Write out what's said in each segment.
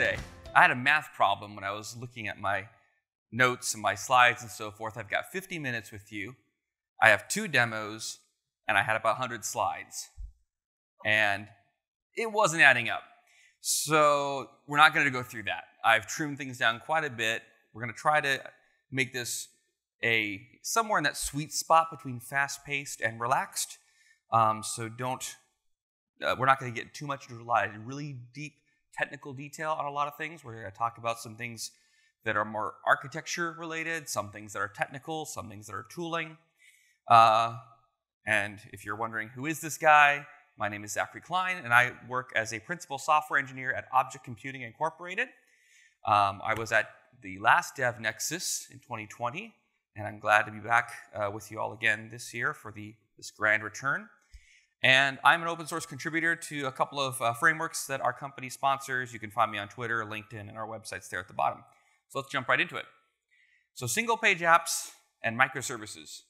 say, I had a math problem when I was looking at my notes and my slides and so forth. I've got 50 minutes with you. I have two demos, and I had about 100 slides. And it wasn't adding up. So we're not going to go through that. I've trimmed things down quite a bit. We're going to try to make this a somewhere in that sweet spot between fast-paced and relaxed. Um, so don't. Uh, we're not going to get too much into a lot of really deep technical detail on a lot of things. We're going to talk about some things that are more architecture related, some things that are technical, some things that are tooling. Uh, and if you're wondering who is this guy, my name is Zachary Klein, and I work as a principal software engineer at Object Computing Incorporated. Um, I was at the last Devnexus in 2020, and I'm glad to be back uh, with you all again this year for the, this grand return. And I'm an open source contributor to a couple of uh, frameworks that our company sponsors. You can find me on Twitter, LinkedIn, and our website's there at the bottom. So let's jump right into it. So, single page apps and microservices.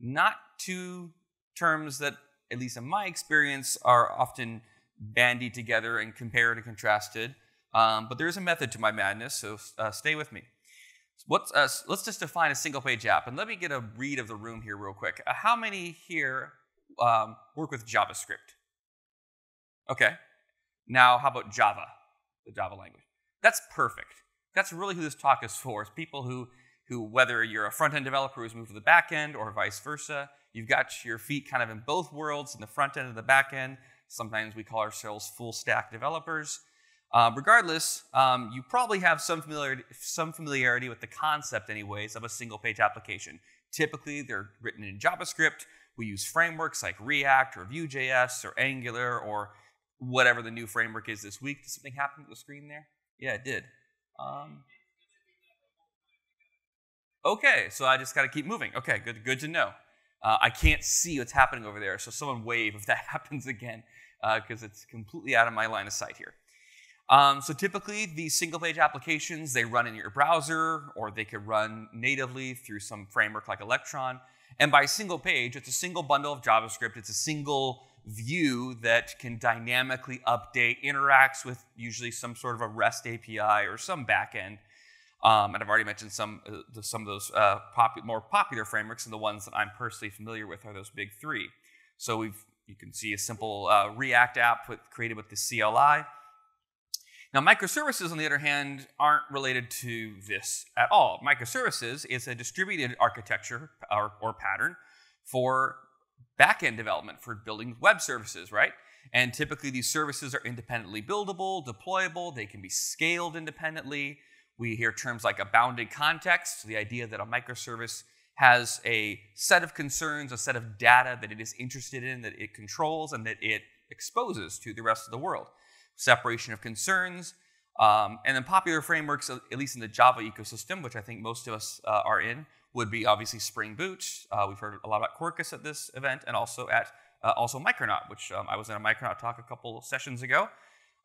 Not two terms that at least in my experience, are often bandied together and compared and contrasted. Um, but there is a method to my madness, so uh, stay with me. Uh, let's just define a single page app. And let me get a read of the room here, real quick. Uh, how many here um, work with JavaScript? Okay. Now, how about Java, the Java language? That's perfect. That's really who this talk is for. It's people who, who whether you're a front end developer who's moved to the back end or vice versa, You've got your feet kind of in both worlds, in the front end and the back end. Sometimes we call ourselves full stack developers. Uh, regardless, um, you probably have some familiarity, some familiarity with the concept, anyways, of a single page application. Typically, they're written in JavaScript. We use frameworks like React or Vue.js or Angular or whatever the new framework is this week. Did something happen to the screen there? Yeah, it did. Um, okay, so I just got to keep moving. Okay, good, good to know. Uh, I can't see what's happening over there, so someone wave if that happens again, because uh, it's completely out of my line of sight here. Um, so typically, these single-page applications, they run in your browser, or they could run natively through some framework like Electron. And by single page, it's a single bundle of JavaScript. It's a single view that can dynamically update, interacts with usually some sort of a REST API or some backend um, and I've already mentioned some, uh, some of those uh, more popular frameworks, and the ones that I'm personally familiar with are those big three. So we've, you can see a simple uh, React app with, created with the CLI. Now, microservices, on the other hand, aren't related to this at all. Microservices is a distributed architecture or, or pattern for backend development, for building web services, right? And typically, these services are independently buildable, deployable, they can be scaled independently. We hear terms like a bounded context, the idea that a microservice has a set of concerns, a set of data that it is interested in, that it controls, and that it exposes to the rest of the world. Separation of concerns, um, and then popular frameworks, at least in the Java ecosystem, which I think most of us uh, are in, would be obviously Spring Boot. Uh, we've heard a lot about Quarkus at this event, and also at uh, also Micronaut, which um, I was in a Micronaut talk a couple sessions ago.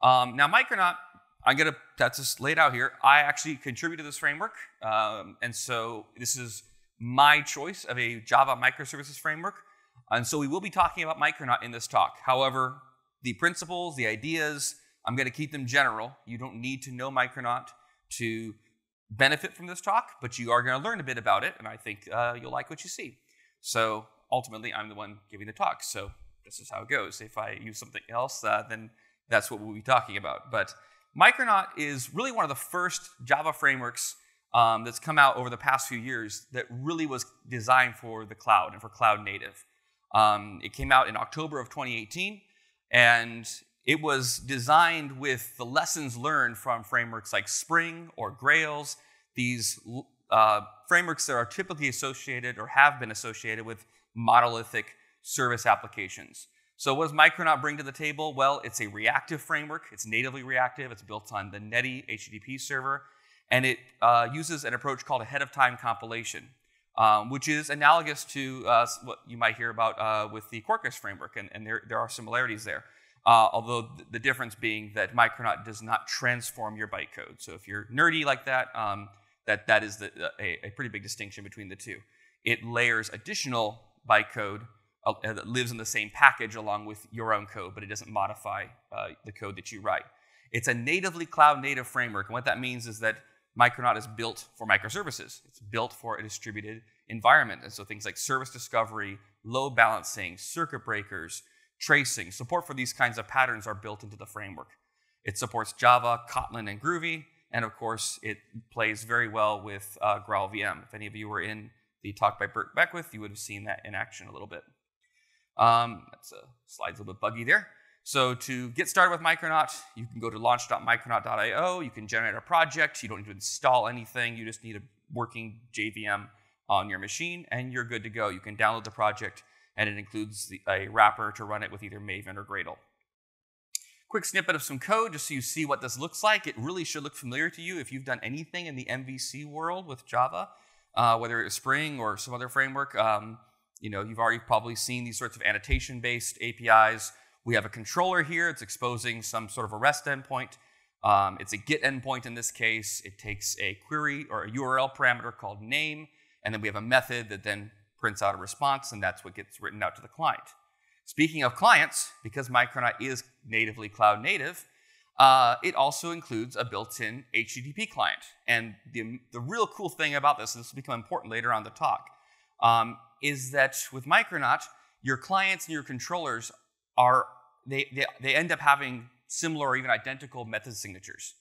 Um, now, Micronaut I'm gonna, that's just laid out here. I actually contribute to this framework. Um, and so this is my choice of a Java microservices framework. And so we will be talking about Micronaut in this talk. However, the principles, the ideas, I'm gonna keep them general. You don't need to know Micronaut to benefit from this talk, but you are gonna learn a bit about it, and I think uh, you'll like what you see. So ultimately, I'm the one giving the talk. So this is how it goes. If I use something else, uh, then that's what we'll be talking about. But Micronaut is really one of the first Java frameworks um, that's come out over the past few years that really was designed for the cloud and for cloud native. Um, it came out in October of 2018, and it was designed with the lessons learned from frameworks like Spring or Grails, these uh, frameworks that are typically associated or have been associated with monolithic service applications. So what does Micronaut bring to the table? Well, it's a reactive framework. It's natively reactive. It's built on the Netty HTTP server. And it uh, uses an approach called ahead-of-time compilation, um, which is analogous to uh, what you might hear about uh, with the Quarkus framework. And, and there, there, are similarities there. Uh, although the difference being that Micronaut does not transform your bytecode. So if you're nerdy like that, um, that, that is the, a, a pretty big distinction between the two. It layers additional bytecode uh, that lives in the same package along with your own code, but it doesn't modify uh, the code that you write. It's a natively cloud native framework. And what that means is that Micronaut is built for microservices. It's built for a distributed environment. And so things like service discovery, load balancing, circuit breakers, tracing, support for these kinds of patterns are built into the framework. It supports Java, Kotlin, and Groovy. And of course, it plays very well with uh, GraalVM. If any of you were in the talk by Burt Beckwith, you would have seen that in action a little bit. Um, that's a slide's a little bit buggy there. So to get started with Micronaut, you can go to launch.micronaut.io. You can generate a project. You don't need to install anything. You just need a working JVM on your machine, and you're good to go. You can download the project, and it includes the, a wrapper to run it with either Maven or Gradle. Quick snippet of some code just so you see what this looks like. It really should look familiar to you if you've done anything in the MVC world with Java, uh, whether it's Spring or some other framework. Um, you know, you've already probably seen these sorts of annotation-based APIs. We have a controller here. It's exposing some sort of a REST endpoint. Um, it's a GET endpoint in this case. It takes a query or a URL parameter called name, and then we have a method that then prints out a response, and that's what gets written out to the client. Speaking of clients, because Micronaut is natively cloud native, uh, it also includes a built-in HTTP client. And the, the real cool thing about this, and this will become important later on the talk, um, is that with Micronaut, your clients and your controllers are they, they, they end up having similar or even identical method signatures,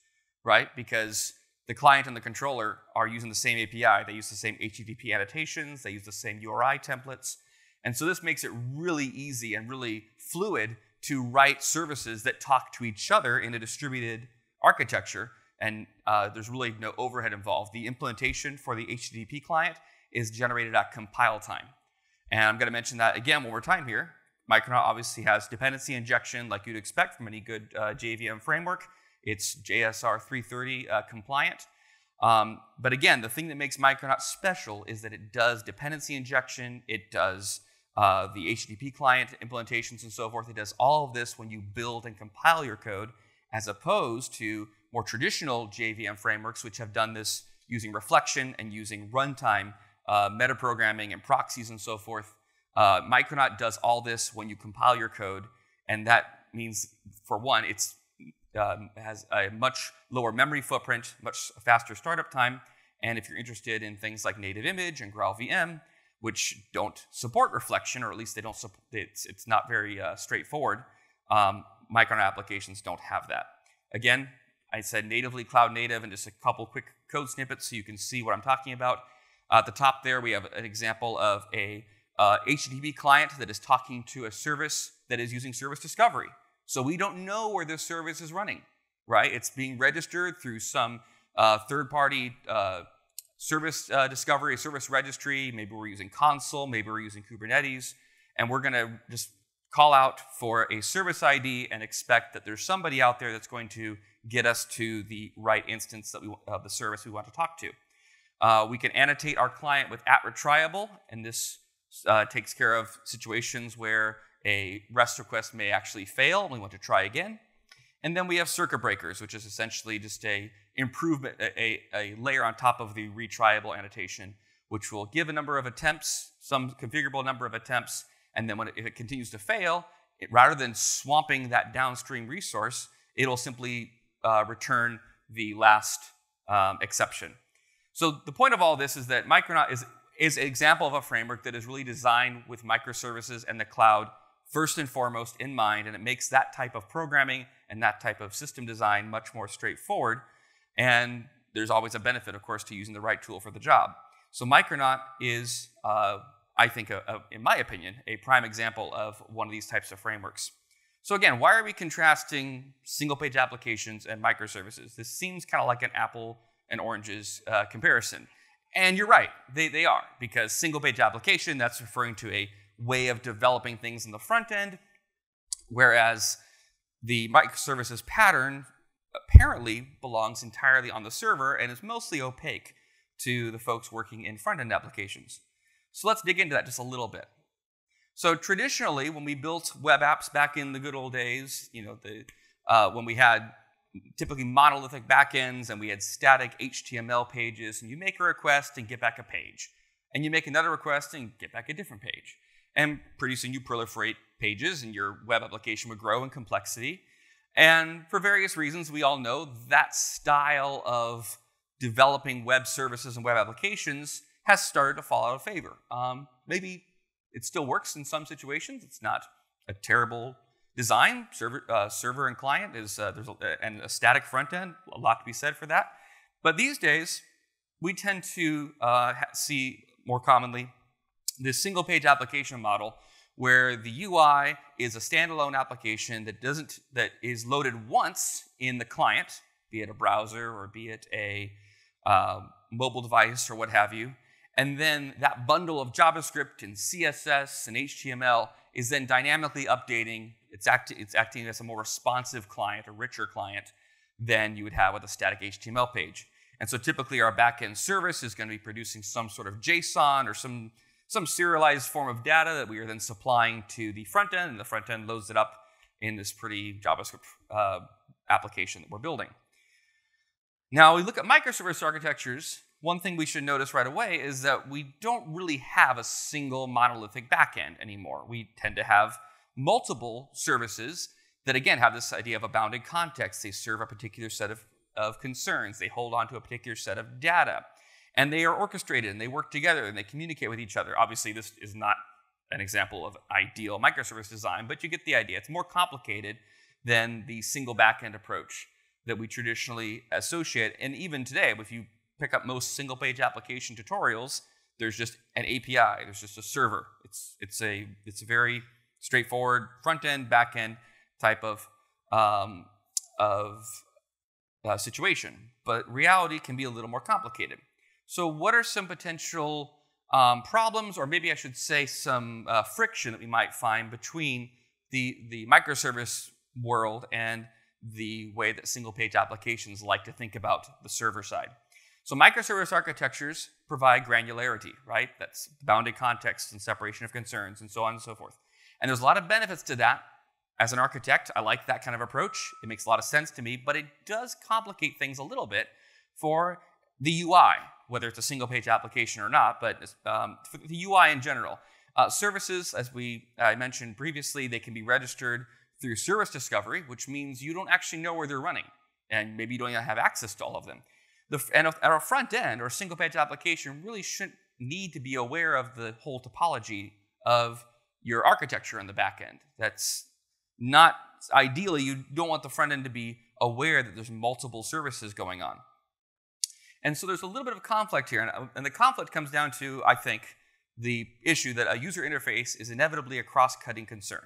right? Because the client and the controller are using the same API. They use the same HTTP annotations, they use the same URI templates. And so this makes it really easy and really fluid to write services that talk to each other in a distributed architecture. And uh, there's really no overhead involved. The implementation for the HTTP client is generated at compile time. And I'm going to mention that again one more time here. Micronaut obviously has dependency injection like you'd expect from any good uh, JVM framework. It's JSR 330 uh, compliant. Um, but again, the thing that makes Micronaut special is that it does dependency injection, it does uh, the HTTP client implementations and so forth. It does all of this when you build and compile your code, as opposed to more traditional JVM frameworks, which have done this using reflection and using runtime uh, metaprogramming and proxies and so forth. Uh, Micronaut does all this when you compile your code, and that means, for one, it um, has a much lower memory footprint, much faster startup time, and if you're interested in things like native image and GraalVM, which don't support reflection, or at least they don't support, it's, it's not very uh, straightforward, um, Micronaut applications don't have that. Again, I said natively cloud native, and just a couple quick code snippets so you can see what I'm talking about. Uh, at the top there, we have an example of a uh, HTTP client that is talking to a service that is using service discovery. So we don't know where this service is running, right? It's being registered through some uh, third-party uh, service uh, discovery, service registry. Maybe we're using Consul, maybe we're using Kubernetes, and we're going to just call out for a service ID and expect that there's somebody out there that's going to get us to the right instance that we, of the service we want to talk to. Uh, we can annotate our client with at retriable, and this uh, takes care of situations where a REST request may actually fail and we want to try again. And then we have circuit breakers, which is essentially just a improvement, a, a layer on top of the retriable annotation, which will give a number of attempts, some configurable number of attempts, and then when it, if it continues to fail, it, rather than swamping that downstream resource, it'll simply uh, return the last um, exception. So the point of all this is that Micronaut is is an example of a framework that is really designed with microservices and the cloud first and foremost in mind, and it makes that type of programming and that type of system design much more straightforward. And there's always a benefit, of course, to using the right tool for the job. So Micronaut is, uh, I think, a, a, in my opinion, a prime example of one of these types of frameworks. So again, why are we contrasting single-page applications and microservices? This seems kind of like an apple and oranges uh, comparison. And you're right, they, they are, because single page application, that's referring to a way of developing things in the front end, whereas the microservices pattern apparently belongs entirely on the server and is mostly opaque to the folks working in front end applications. So let's dig into that just a little bit. So traditionally, when we built web apps back in the good old days, you know, the, uh, when we had typically monolithic backends and we had static HTML pages, and you make a request and get back a page. And you make another request and get back a different page. And pretty soon you proliferate pages and your web application would grow in complexity. And for various reasons, we all know that style of developing web services and web applications has started to fall out of favor. Um, maybe it still works in some situations. It's not a terrible design. Server, uh, server and client is uh, there's a, and a static front end. A lot to be said for that. But these days, we tend to uh, see more commonly this single page application model where the UI is a standalone application that doesn't that is loaded once in the client, be it a browser or be it a uh, mobile device or what have you, and then that bundle of JavaScript and CSS and HTML is then dynamically updating. It's, act- it's acting as a more responsive client, a richer client than you would have with a static HTML page. And so typically our backend service is going to be producing some sort of JSON or some some serialized form of data that we are then supplying to the front end, and the front end loads it up in this pretty JavaScript uh, application that we're building. Now, we look at microservice architectures. One thing we should notice right away is that we don't really have a single monolithic backend anymore. We tend to have multiple services that, again, have this idea of a bounded context. They serve a particular set of, of concerns, they hold on to a particular set of data and they are orchestrated and they work together and they communicate with each other. Obviously, this is not an example of ideal microservice design, but you get the idea. It's more complicated than the single backend approach that we traditionally associate. And even today, if you pick up most single page application tutorials, there's just an API, there's just a server. It's, it's, a, it's a very straightforward front end, back end type of, um, of uh, situation. But reality can be a little more complicated. So, what are some potential um, problems, or maybe I should say some uh, friction that we might find between the, the microservice world and the way that single page applications like to think about the server side? So, microservice architectures provide granularity, right? That's bounded context and separation of concerns and so on and so forth. And there's a lot of benefits to that. As an architect, I like that kind of approach. It makes a lot of sense to me, but it does complicate things a little bit for the UI, whether it's a single page application or not, but um, the UI in general. Uh, services, as we I mentioned previously, they can be registered through service discovery, which means you don't actually know where they're running, and maybe you don't have access to all of them. The, and our front end, or single page application really shouldn't need to be aware of the whole topology of your architecture in the back end. That's not ideally, you don't want the front end to be aware that there's multiple services going on. And so there's a little bit of conflict here. And, and the conflict comes down to, I think, the issue that a user interface is inevitably a cross cutting concern.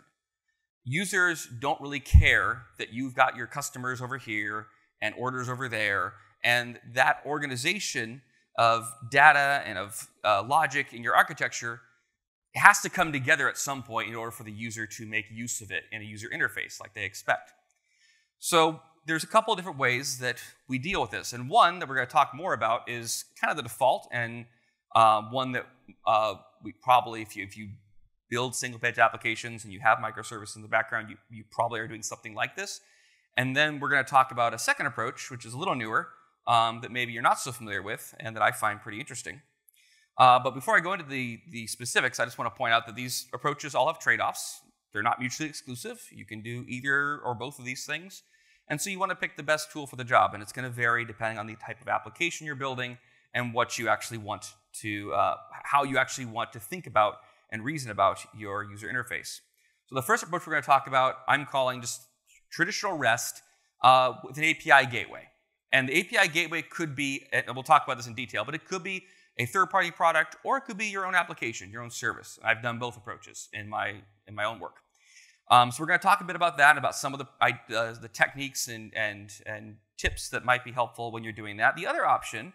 Users don't really care that you've got your customers over here and orders over there, and that organization of data and of uh, logic in your architecture has to come together at some point in order for the user to make use of it in a user interface like they expect. So there's a couple of different ways that we deal with this. And one that we're going to talk more about is kind of the default, and uh, one that uh, we probably, if you, if you build single page applications and you have microservices in the background, you, you probably are doing something like this. And then we're going to talk about a second approach, which is a little newer, um, that maybe you're not so familiar with and that I find pretty interesting. Uh, but before I go into the, the specifics, I just want to point out that these approaches all have trade offs. They're not mutually exclusive. You can do either or both of these things. And so you want to pick the best tool for the job, and it's going to vary depending on the type of application you're building and what you actually want to, uh, how you actually want to think about and reason about your user interface. So the first approach we're going to talk about, I'm calling just traditional REST uh, with an API gateway. And the API gateway could be, and we'll talk about this in detail, but it could be a third-party product or it could be your own application, your own service. I've done both approaches in my, in my own work. Um, so we're going to talk a bit about that and about some of the, uh, the techniques and, and, and tips that might be helpful when you're doing that. The other option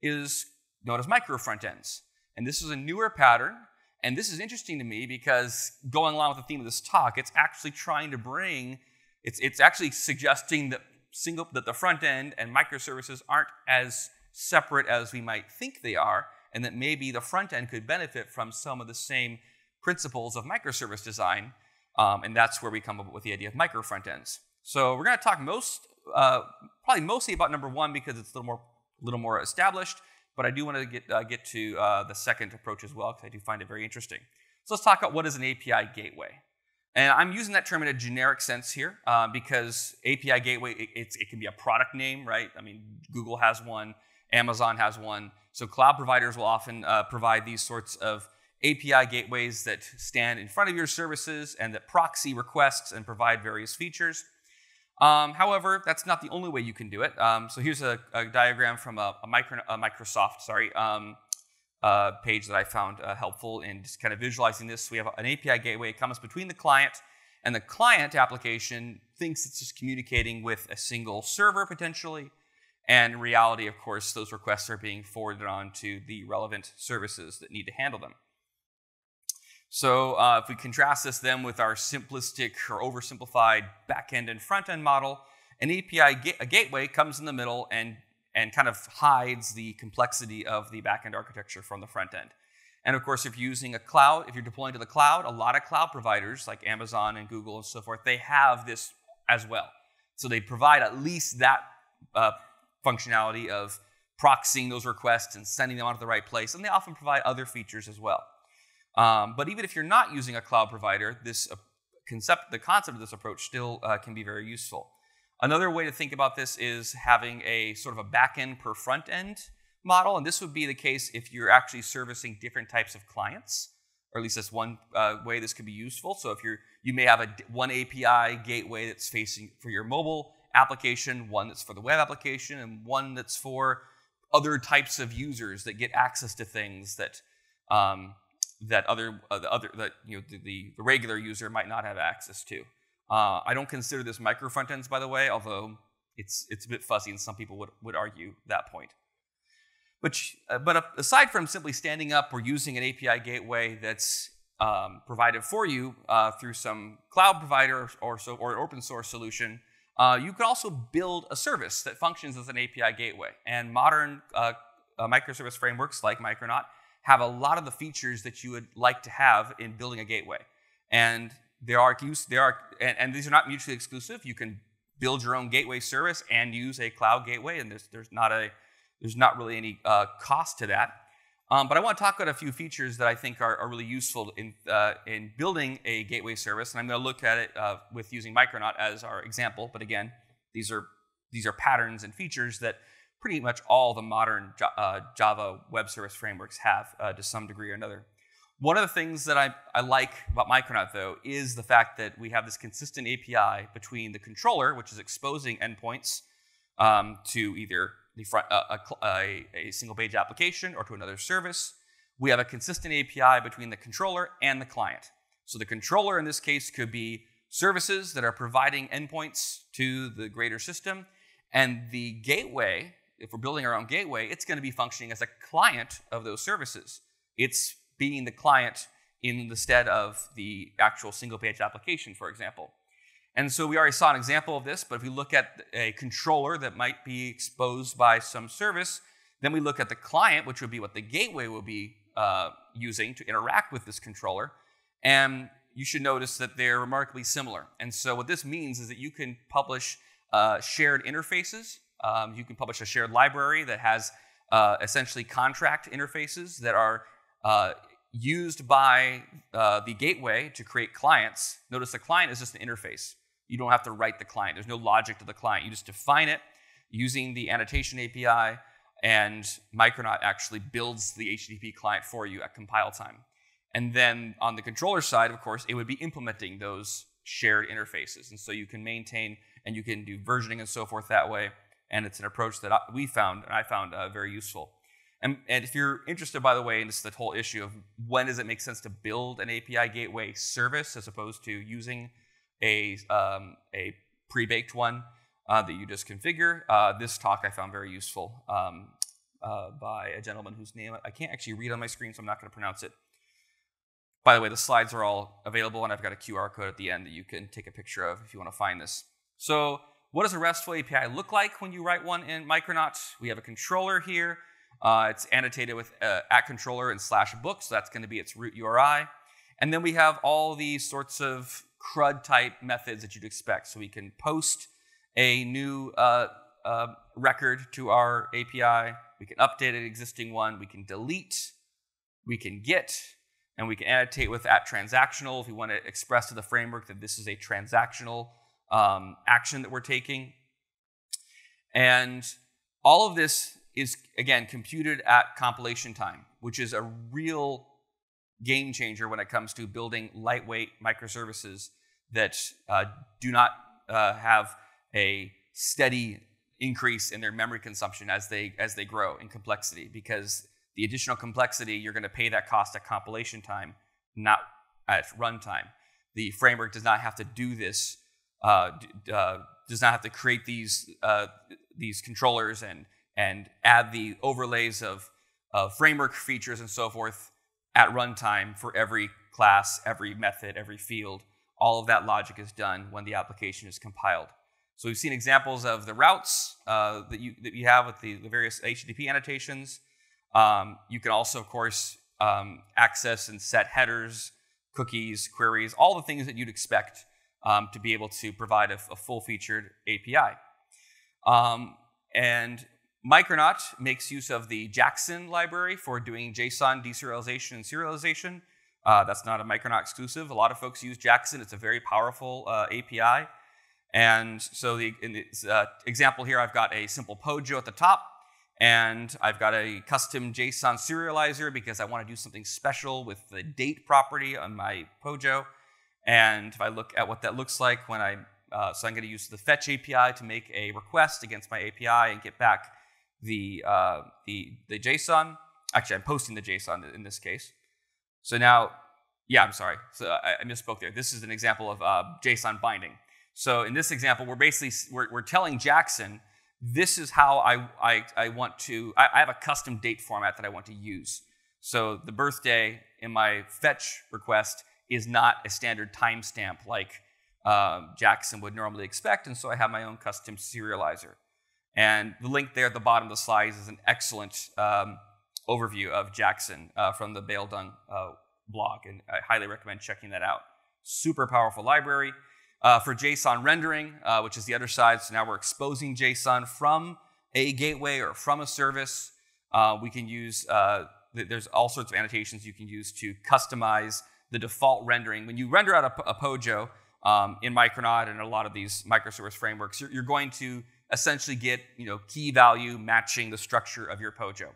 is known as micro front ends. And this is a newer pattern. And this is interesting to me because going along with the theme of this talk, it's actually trying to bring, it's, it's actually suggesting that, single, that the front end and microservices aren't as separate as we might think they are, and that maybe the front end could benefit from some of the same principles of microservice design um, and that's where we come up with the idea of micro front ends. So we're going to talk most, uh, probably mostly about number one because it's a little more, little more established. But I do want to get, uh, get to uh, the second approach as well because I do find it very interesting. So let's talk about what is an API gateway. And I'm using that term in a generic sense here uh, because API gateway, it, it, can be a product name, right? I mean, Google has one, Amazon has one. So cloud providers will often uh, provide these sorts of API gateways that stand in front of your services and that proxy requests and provide various features. Um, however, that's not the only way you can do it. Um, so here's a, a, diagram from a, a, micro, a Microsoft sorry, um, uh, page that I found uh, helpful in just kind of visualizing this. We have an API gateway. It comes between the client and the client application thinks it's just communicating with a single server potentially. And in reality, of course, those requests are being forwarded on to the relevant services that need to handle them. So uh, if we contrast this then with our simplistic or oversimplified backend and front end model, an API ga- gateway comes in the middle and, and kind of hides the complexity of the backend architecture from the front end. And of course, if you're using a cloud, if you're deploying to the cloud, a lot of cloud providers like Amazon and Google and so forth, they have this as well. So they provide at least that uh, functionality of proxying those requests and sending them onto the right place. And they often provide other features as well. Um, but even if you're not using a cloud provider, this concept, the concept of this approach still uh, can be very useful. Another way to think about this is having a sort of a back end per front end model, and this would be the case if you're actually servicing different types of clients, or at least that's one uh, way this could be useful. So if you're, you may have a one API gateway that's facing for your mobile application, one that's for the web application, and one that's for other types of users that get access to things that um, that other uh, the other that you know the, the, regular user might not have access to. Uh, I don't consider this micro front ends, by the way, although it's it's a bit fuzzy, and some people would, would argue that point. But uh, but aside from simply standing up or using an API gateway that's um, provided for you uh, through some cloud provider or so or an open source solution, uh, you can also build a service that functions as an API gateway. And modern uh, microservice frameworks like Micronaut have a lot of the features that you would like to have in building a gateway. And there are use there are and, and, these are not mutually exclusive. You can build your own gateway service and use a cloud gateway, and there's there's not a there's not really any uh, cost to that. Um, but I want to talk about a few features that I think are, are really useful in uh, in building a gateway service, and I'm going to look at it uh, with using Micronaut as our example. But again, these are these are patterns and features that pretty much all the modern uh, Java web service frameworks have uh, to some degree or another. One of the things that I, I like about Micronaut, though, is the fact that we have this consistent API between the controller, which is exposing endpoints um, to either the front, uh, a, a, single page application or to another service. We have a consistent API between the controller and the client. So the controller in this case could be services that are providing endpoints to the greater system, and the gateway if we're building our own gateway, it's going to be functioning as a client of those services. It's being the client in the stead of the actual single page application, for example. And so we already saw an example of this, but if we look at a controller that might be exposed by some service, then we look at the client, which would be what the gateway will be uh, using to interact with this controller. And you should notice that they're remarkably similar. And so what this means is that you can publish uh, shared interfaces um, you can publish a shared library that has uh, essentially contract interfaces that are uh, used by uh, the gateway to create clients. Notice the client is just an interface. You don't have to write the client. There's no logic to the client. You just define it using the annotation API, and Micronaut actually builds the HTTP client for you at compile time. And then on the controller side, of course, it would be implementing those shared interfaces. And so you can maintain and you can do versioning and so forth that way and it's an approach that we found and I found uh, very useful. And, and, if you're interested, by the way, in this the whole issue of when does it make sense to build an API gateway service as opposed to using a, um, a pre-baked one uh, that you just configure, uh, this talk I found very useful um, uh, by a gentleman whose name I can't actually read on my screen, so I'm not going to pronounce it. By the way, the slides are all available, and I've got a QR code at the end that you can take a picture of if you want to find this. So what does a RESTful API look like when you write one in Micronaut? We have a controller here. Uh, it's annotated with uh, at controller and slash book, so that's going to be its root URI. And then we have all these sorts of CRUD type methods that you'd expect. So we can post a new uh, uh record to our API, we can update an existing one, we can delete, we can get, and we can annotate with at transactional if we want to express to the framework that this is a transactional um, action that we're taking. And all of this is, again, computed at compilation time, which is a real game changer when it comes to building lightweight microservices that uh, do not uh, have a steady increase in their memory consumption as they as they grow in complexity because the additional complexity you're going to pay that cost at compilation time not at runtime the framework does not have to do this uh, uh, does not have to create these uh, these controllers and and add the overlays of, framework features and so forth at runtime for every class every method every field all of that logic is done when the application is compiled so we've seen examples of the routes uh, that, you, that you have with the, the various HTTP annotations. Um, you can also, of course, um, access and set headers, cookies, queries, all the things that you'd expect um, to be able to provide a, a full-featured API. Um, and Micronaut makes use of the Jackson library for doing JSON deserialization and serialization. Uh, that's not a Micronaut exclusive. A lot of folks use Jackson. It's a very powerful uh, API. And so the, in this uh, example here, I've got a simple POJO at the top, and I've got a custom JSON serializer because I want to do something special with the date property on my POJO. And if I look at what that looks like when I, uh, so I'm going to use the fetch API to make a request against my API and get back the, uh, the, the JSON. Actually, I'm posting the JSON in this case. So now, yeah, I'm sorry. So I, I misspoke there. This is an example of uh, JSON binding. So in this example, we're basically we're, we're telling Jackson, this is how I, I, I want to, I, I, have a custom date format that I want to use. So the birthday in my fetch request is not a standard timestamp like uh, Jackson would normally expect, and so I have my own custom serializer. And the link there at the bottom of the slides is an excellent um, overview of Jackson uh, from the Baeldung uh, blog, and I highly recommend checking that out. Super powerful library uh, for JSON rendering, uh, which is the other side. So now we're exposing JSON from a gateway or from a service. Uh, we can use, uh, th there's all sorts of annotations you can use to customize the default rendering. When you render out a, a POJO um, in Micronaut and a lot of these microservice frameworks, you're, you're, going to essentially get you know, key value matching the structure of your POJO.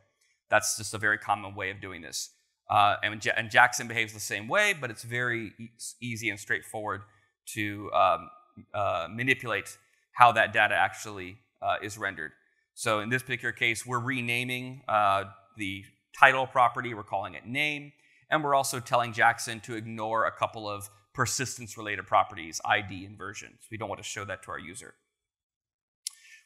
That's just a very common way of doing this. Uh, and, and Jackson behaves the same way, but it's very e easy and straightforward to um, uh, manipulate how that data actually uh, is rendered. So in this particular case, we're renaming uh, the title property, we're calling it name, and we're also telling Jackson to ignore a couple of persistence related properties, ID and version. So we don't want to show that to our user.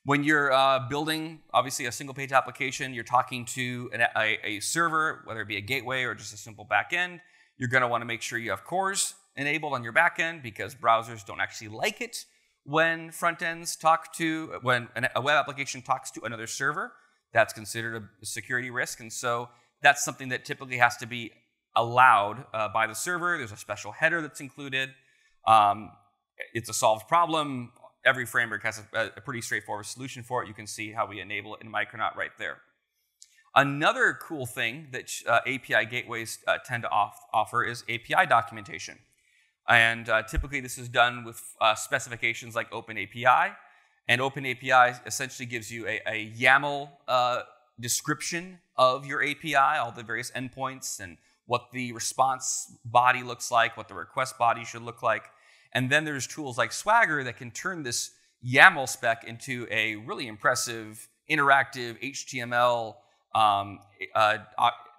When you're uh, building, obviously, a single page application, you're talking to an, a, a, server, whether it be a gateway or just a simple backend. You're going to want to make sure you have CORS enabled on your backend because browsers don't actually like it when front ends talk to, when a web application talks to another server. That's considered a security risk. And so that's something that typically has to be allowed uh, by the server. There's a special header that's included. Um, it's a solved problem. Every framework has a, a, pretty straightforward solution for it. You can see how we enable it in Micronaut right there. Another cool thing that uh, API gateways uh, tend to off offer is API documentation. And uh, typically, this is done with uh, specifications like OpenAPI. And OpenAPI essentially gives you a, a YAML uh, description of your API, all the various endpoints, and what the response body looks like, what the request body should look like. And then there's tools like Swagger that can turn this YAML spec into a really impressive interactive HTML um, uh,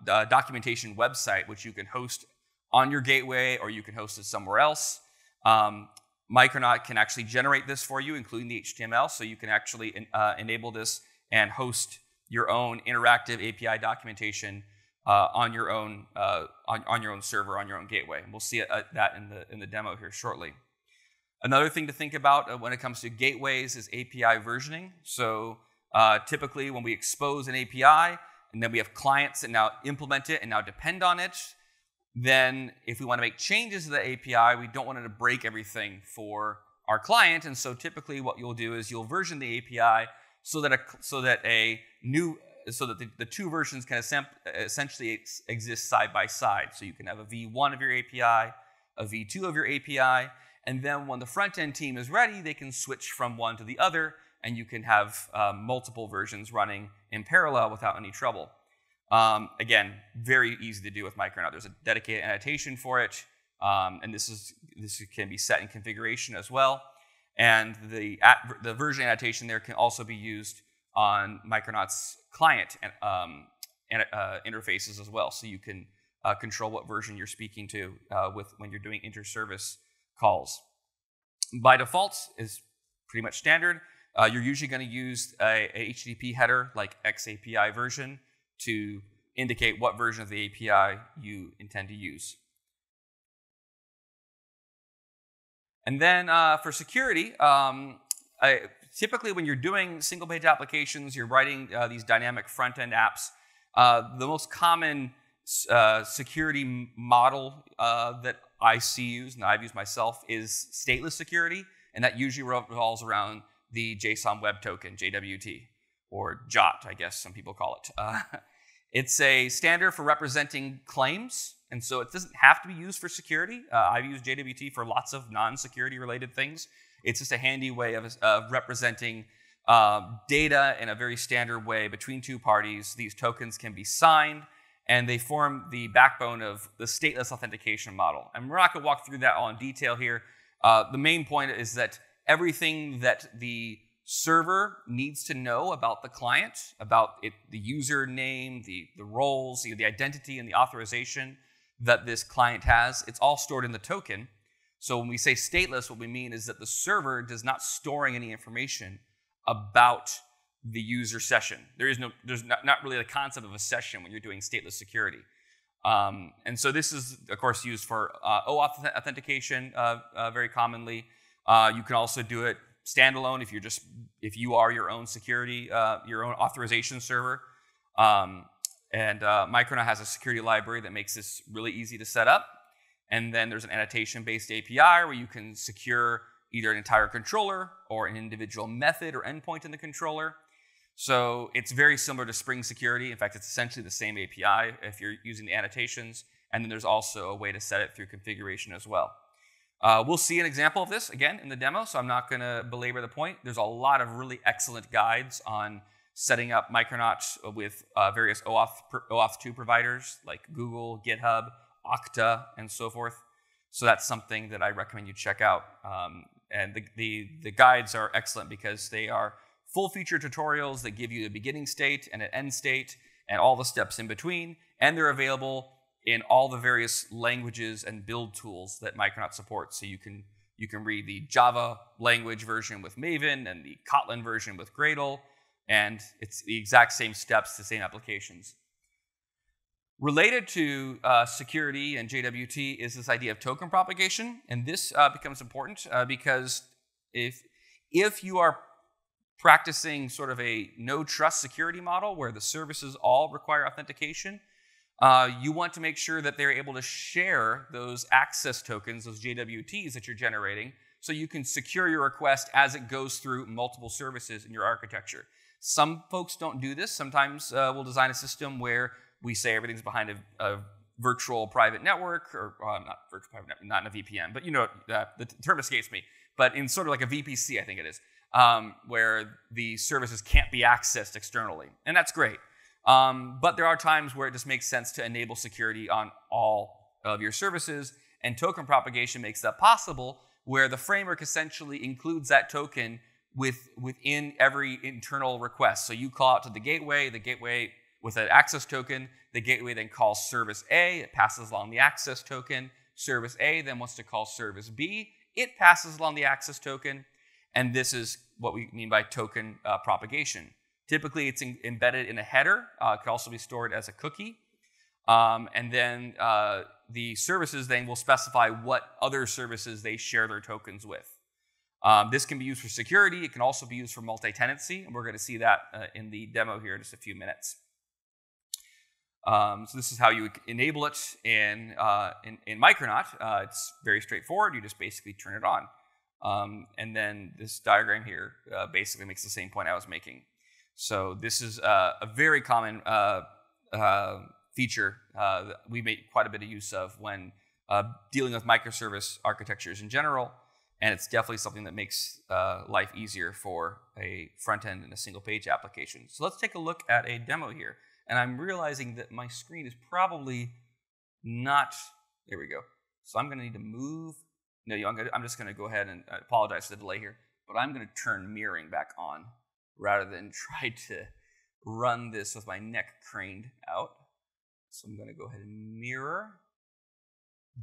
uh, documentation website, which you can host on your gateway or you can host it somewhere else. Um, Micronaut can actually generate this for you, including the HTML, so you can actually uh, enable this and host your own interactive API documentation uh, on your own uh, on, on, your own server on your own gateway. And we'll see uh, that in the in the demo here shortly. Another thing to think about uh, when it comes to gateways is API versioning. So uh, typically, when we expose an API and then we have clients that now implement it and now depend on it, then if we want to make changes to the API, we don't want to break everything for our client. And so typically what you'll do is you'll version the API so that a, so that a new so that the, the two versions can essentially ex- exist side by side. So you can have a V1 of your API, a V2 of your API, and then when the front end team is ready, they can switch from one to the other, and you can have um, multiple versions running in parallel without any trouble. Um, again, very easy to do with Micronaut. There's a dedicated annotation for it, um, and this is this can be set in configuration as well. And the the version annotation there can also be used on Micronaut's client um, uh, interfaces as well, so you can uh, control what version you're speaking to uh, with when you're doing inter-service calls. By default is pretty much standard. Uh, you're usually going to use a, a, HTTP header like XAPI version to indicate what version of the API you intend to use. And then uh, for security, um, I, typically when you're doing single page applications, you're writing uh, these dynamic front end apps. Uh, the most common uh, security model uh, that I see used and I've used myself is stateless security, and that usually revolves around the JSON Web Token, JWT, or JOT, I guess some people call it. Uh, it's a standard for representing claims, and so it doesn't have to be used for security. Uh, I've used JWT for lots of non-security related things. It's just a handy way of, of representing uh, data in a very standard way between two parties. These tokens can be signed, and they form the backbone of the stateless authentication model. And we're not going to walk through that all in detail here. Uh, the main point is that everything that the server needs to know about the client, about it, the username, the, the roles, you know, the identity, and the authorization that this client has, it's all stored in the token. So when we say stateless, what we mean is that the server does not storing any information about the user session. There is no, there's not, not really the concept of a session when you're doing stateless security. Um, and so this is, of course, used for uh, OAuth authentication uh, uh, very commonly. Uh, you can also do it standalone if you're just if you are your own security, uh, your own authorization server. Um, and uh, Micronaut has a security library that makes this really easy to set up. And then there's an annotation-based API where you can secure either an entire controller or an individual method or endpoint in the controller. So it's very similar to Spring Security. In fact, it's essentially the same API if you're using the annotations. And then there's also a way to set it through configuration as well. Uh, we'll see an example of this again in the demo, so I'm not going to belabor the point. There's a lot of really excellent guides on setting up Micronauts with uh, various OAuth, OAuth 2 providers like Google, GitHub, Okta, and so forth. So that's something that I recommend you check out. Um, and the, the, the guides are excellent because they are full feature tutorials that give you a beginning state and an end state and all the steps in between. And they're available in all the various languages and build tools that Micronaut supports. So you can, you can read the Java language version with Maven and the Kotlin version with Gradle, and it's the exact same steps, the same applications. Related to uh, security and JWT is this idea of token propagation, and this uh, becomes important uh, because if, if you are practicing sort of a no trust security model where the services all require authentication, uh, you want to make sure that they're able to share those access tokens, those JWTs that you're generating, so you can secure your request as it goes through multiple services in your architecture. Some folks don't do this. Sometimes uh, we'll design a system where we say everything's behind a, a virtual private network, or uh, not virtual private network, not in a VPN, but you know, uh, the term escapes me, but in sort of like a VPC, I think it is um, where the services can't be accessed externally. And that's great. Um, but there are times where it just makes sense to enable security on all of your services, and token propagation makes that possible, where the framework essentially includes that token with, within every internal request. So you call out to the gateway, the gateway with an access token, the gateway then calls service A, it passes along the access token. Service A then wants to call service B, it passes along the access token, and this is what we mean by token uh, propagation. Typically, it's in, embedded in a header. Uh, it could also be stored as a cookie. Um, and then uh, the services then will specify what other services they share their tokens with. Um, this can be used for security. It can also be used for multi-tenancy, and we're going to see that uh, in the demo here in just a few minutes. Um, so this is how you enable it in, uh, in, in Micronaut. Uh, it's very straightforward. You just basically turn it on. Um, and then this diagram here uh, basically makes the same point I was making. So this is uh, a very common uh, uh, feature that we make quite a bit of use of when dealing with microservice architectures in general. And it's definitely something that makes life easier for a front end in a single page application. So let's take a look at a demo here. And I'm realizing that my screen is probably not, there we go. So I'm gonna need to move, no, I'm, just gonna go ahead and I apologize for the delay here, but I'm gonna turn mirroring back on rather than try to run this with my neck craned out. So I'm gonna go ahead and mirror.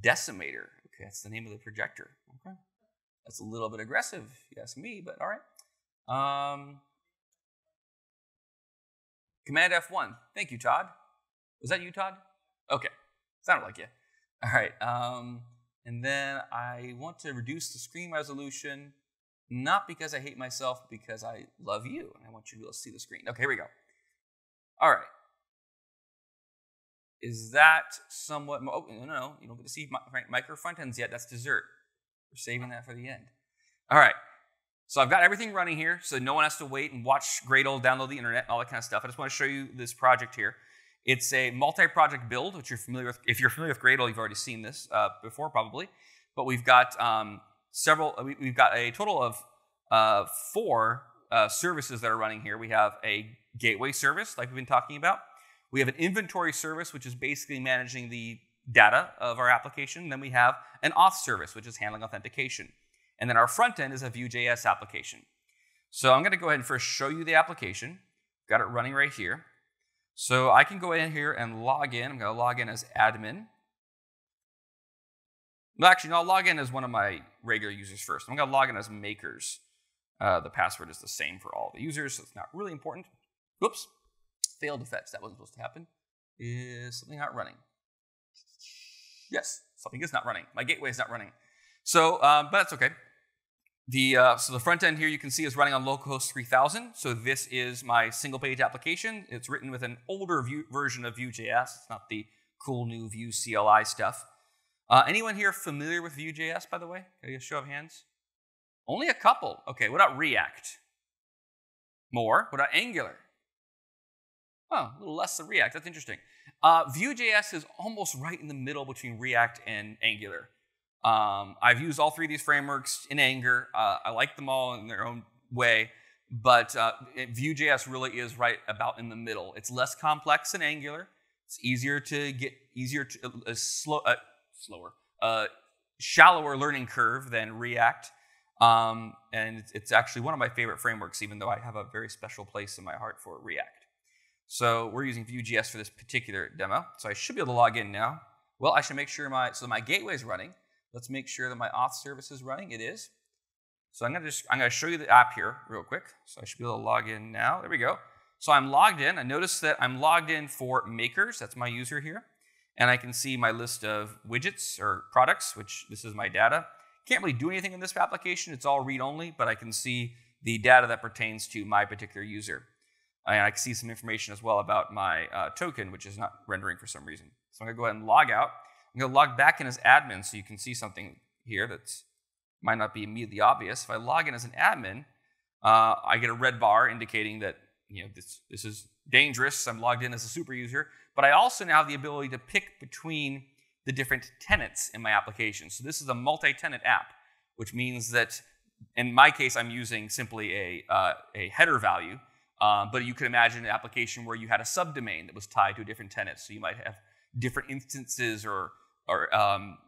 Decimator, okay, that's the name of the projector. Okay. That's a little bit aggressive, if you ask me, but all right. Um, Command F1. Thank you, Todd. Was that you, Todd? Okay. Sounded like you. All right. Um, and then I want to reduce the screen resolution, not because I hate myself, but because I love you and I want you to be able to see the screen. Okay, here we go. All right. Is that somewhat? Oh, no, no, you don't get to see micro front ends yet. That's dessert. We're saving that for the end. All right. So I've got everything running here, so no one has to wait and watch Gradle, download the internet, all that kind of stuff. I just want to show you this project here. It's a multi-project build, which you're familiar with. If you're familiar with Gradle, you've already seen this uh, before, probably. But we've got um, several. Uh, we've got a total of uh, four uh, services that are running here. We have a gateway service, like we've been talking about. We have an inventory service, which is basically managing the data of our application. Then we have an auth service, which is handling authentication. And then our front end is a Vue.js application. So I'm going to go ahead and first show you the application. Got it running right here. So I can go in here and log in. I'm going to log in as admin. Well, actually, no, I'll log in as one of my regular users first. I'm going to log in as makers. Uh, the password is the same for all the users, so it's not really important. Whoops, failed to fetch. That wasn't supposed to happen. Is something not running? Yes, something is not running. My gateway is not running. So, um, but that's okay. The, uh, so the front end here you can see is running on localhost 3000. So this is my single page application. It's written with an older Vue, version of Vue.js. It's not the cool new Vue CLI stuff. Uh, anyone here familiar with Vue.js, by the way? Can I show of hands? Only a couple. Okay, what about React? More. What about Angular? Oh, a little less than React. That's interesting. Uh, Vue.js is almost right in the middle between React and Angular. Um, I've used all three of these frameworks in anger. Uh, I like them all in their own way, but uh, Vue.js really is right about in the middle. It's less complex than Angular. It's easier to get easier to uh, slow, uh, slower, uh, shallower learning curve than React. Um, and it's, it's actually one of my favorite frameworks, even though I have a very special place in my heart for React. So we're using Vue.js for this particular demo. So I should be able to log in now. Well, I should make sure my so my gateway is running. Let's make sure that my auth service is running. It is. So I'm gonna just I'm gonna show you the app here real quick. So I should be able to log in now. There we go. So I'm logged in. I notice that I'm logged in for makers. That's my user here. And I can see my list of widgets or products, which this is my data. Can't really do anything in this application. It's all read-only, but I can see the data that pertains to my particular user. And I can see some information as well about my uh, token, which is not rendering for some reason. So I'm gonna go ahead and log out. I'm going to log back in as admin so you can see something here that might not be immediately obvious. If I log in as an admin, uh, I get a red bar indicating that you know this, this is dangerous. I'm logged in as a super user, but I also now have the ability to pick between the different tenants in my application. So this is a multi-tenant app, which means that in my case, I'm using simply a, uh, a header value, uh, but you could imagine an application where you had a subdomain that was tied to a different tenant. So you might have different instances or or um,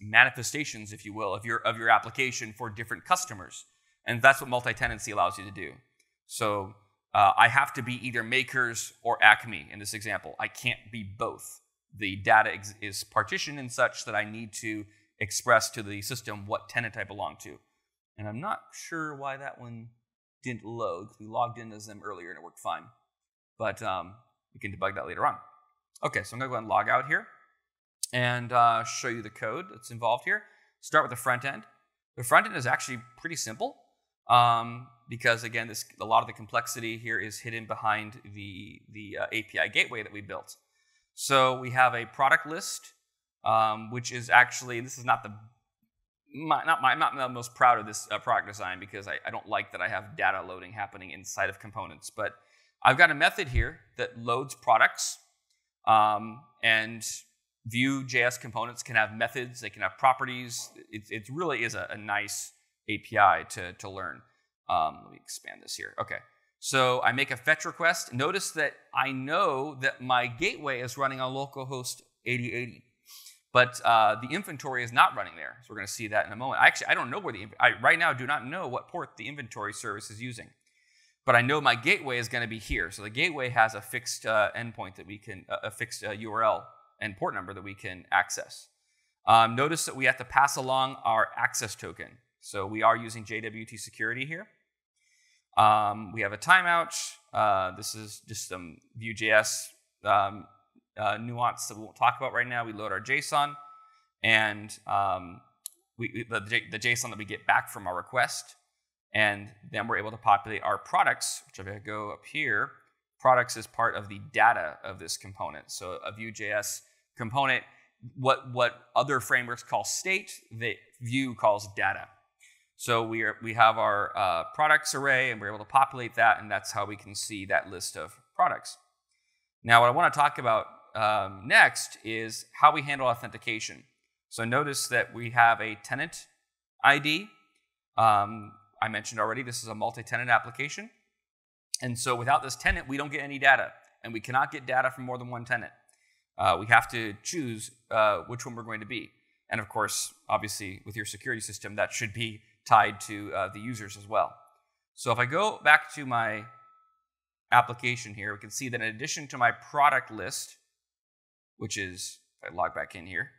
manifestations, if you will, of your, of your application for different customers. And that's what multi-tenancy allows you to do. So uh, I have to be either makers or Acme in this example. I can't be both. The data ex- is partitioned in such that I need to express to the system what tenant I belong to. And I'm not sure why that one didn't load. We logged in as them earlier and it worked fine. But um, we can debug that later on. Okay, so I'm going to go ahead and log out here and uh, show you the code that's involved here. Start with the front end. The front end is actually pretty simple um, because, again, this, a lot of the complexity here is hidden behind the, the uh, API gateway that we built. So we have a product list, um, which is actually, this is not the my, not my, I'm not the most proud of this uh, product design because I, I, don't like that I have data loading happening inside of components. But I've got a method here that loads products, um, and Vue.js components can have methods, they can have properties. It, it really is a, a, nice API to, to learn. Um, let me expand this here. Okay, so I make a fetch request. Notice that I know that my gateway is running on localhost 8080. But uh, the inventory is not running there. So we're going to see that in a moment. Actually, I don't know where the, I right now do not know what port the inventory service is using. But I know my gateway is going to be here. So the gateway has a fixed uh, endpoint that we can, uh, a fixed URL uh, and port number that we can access. Um, notice that we have to pass along our access token. So we are using JWT security here. Um, we have a timeout. Uh, this is just some Vue.js um, uh, nuance that we won't talk about right now. We load our JSON, and um, we, the, the, JSON that we get back from our request, and then we're able to populate our products, which if I go up here, products is part of the data of this component. So a Vue.js component, what, what other frameworks call state, the Vue calls data. So we, are, we have our uh, products array, and we're able to populate that, and that's how we can see that list of products. Now, what I want to talk about um, next is how we handle authentication. So notice that we have a tenant ID. Um, I mentioned already this is a multi-tenant application. And so without this tenant, we don't get any data. And we cannot get data from more than one tenant. Uh, we have to choose uh, which one we're going to be. And of course, obviously, with your security system, that should be tied to uh, the users as well. So if I go back to my application here, we can see that in addition to my product list, which is, if I log back in here,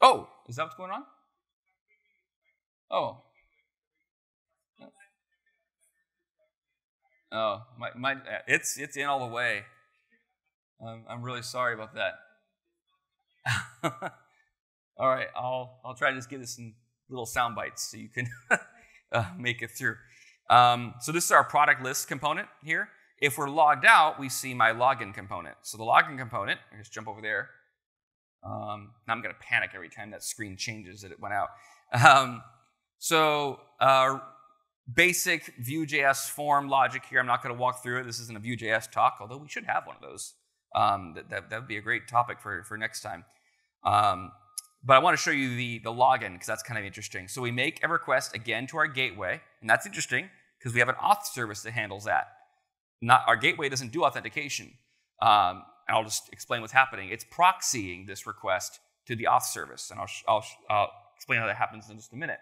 Oh, is that what's going on? Oh. Oh, my, my, it's, it's in all the way. Um, I'm really sorry about that. all right, I'll, I'll try to just give this some little sound bites so you can uh, make it through. Um, so this is our product list component here. If we're logged out, we see my login component. So the login component, I just jump over there. Um, now I'm going to panic every time that screen changes that it went out. Um, so uh, basic Vue.js form logic here. I'm not going to walk through it. This isn't a Vue.js talk, although we should have one of those. Um, that, that, that, would be a great topic for, for next time. Um, but I want to show you the, the login because that's kind of interesting. So we make a request again to our gateway, and that's interesting because we have an auth service that handles that. Not our gateway doesn't do authentication. Um, and I'll just explain what's happening. It's proxying this request to the auth service, and I'll, I'll, I'll explain how that happens in just a minute.